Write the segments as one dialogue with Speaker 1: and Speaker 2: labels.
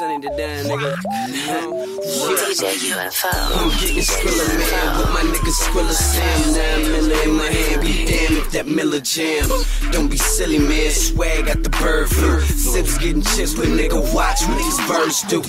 Speaker 1: Sunny Tha Don nigga.
Speaker 2: DJ UFO.
Speaker 1: I'm getting Skrilla man with my nigga Skrilla Sam. Nine Miller in my hand, be damn if that Miller jam. Don't be silly, man. Swag at the bird flu. Sips getting chips, but nigga, watch what these birds do.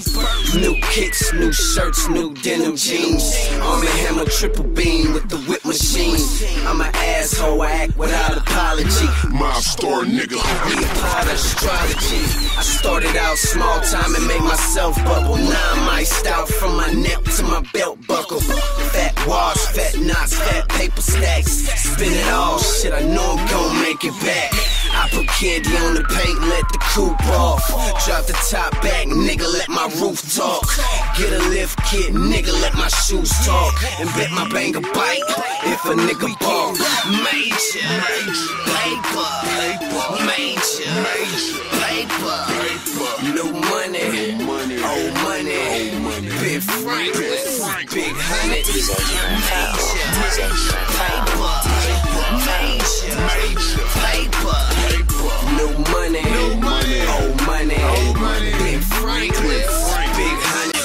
Speaker 1: New kicks, new shirts, new denim jeans. Arm and hammer, triple beam with the whip machine. I'm an asshole, I act without apology.
Speaker 3: Mobbstar nigga.
Speaker 1: Be a part of astrology. Started out small time and made myself bubble. Now I'm iced out from my neck to my belt buckle. Fat walls, fat knots, fat paper stacks. Spin it all, shit, I know I'm gon' make it back. I put candy on the paint, let the coupe off. Drop the top back, nigga, let my roof talk. Get a lift kit, nigga, let my shoes talk. And bet my banger bite if a nigga ball. Major, paper, paper, new money, old money, big Franklin, big honey,
Speaker 2: DJ UFO.
Speaker 1: Major, major, paper, new money, old money, big Franklin, big honey.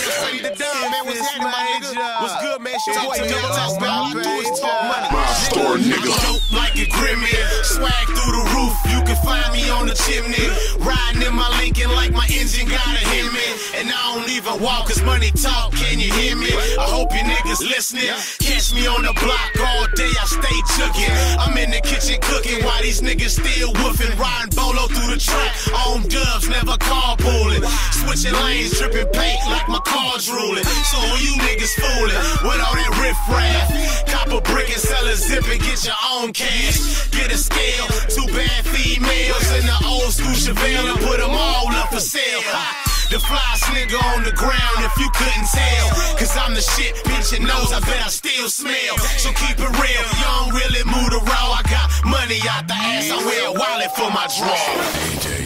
Speaker 4: What's good, man? Shit, boy, double. All I do is talk money.
Speaker 3: Mobbstar nigga.
Speaker 4: Dope like a Grimmy, swag through the. You can find me on the chimney, riding in my Lincoln like my engine got a Hemi. And I don't even walk, cause money talk. Can you hear me? I hope you niggas listening. Catch me on the block all day. I stay jugging. I'm in the kitchen cooking while these niggas still woofing, riding bolo through the track. On dubs, never carpooling. Switching lanes, dripping paint like my car's ruling. So who you niggas fooling with all that riff raff? Cop a brick and zip and get your own cash. Get a scale, two bad females in the old school Chevelle and put them all up for sale. Ha! The flyest nigga on the ground if you couldn't tell. Cause I'm the shit, bitch, your nose, I bet I still smell. So keep it real, you don't really move the raw. I got money out the ass, I wear a wallet for my draw.